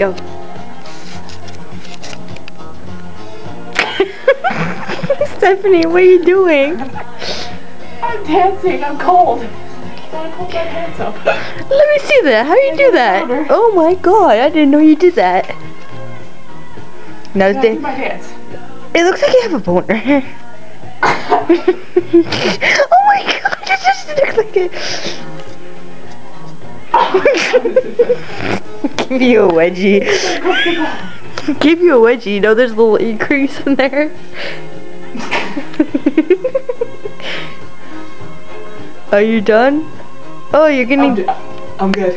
Go. Stephanie, what are you doing? I'm dancing. I'm cold. Wanna hold my hands up? Let me see that. How do you do that? louder. Oh my god, I didn't know you did that. Now, Now my dance. it looks like you have a boner. oh my god, it just looks like it. Give you a wedgie. Give you a wedgie. You know there's a little increase in there. Are you done? Oh, you're I'm, getting. d- I'm good.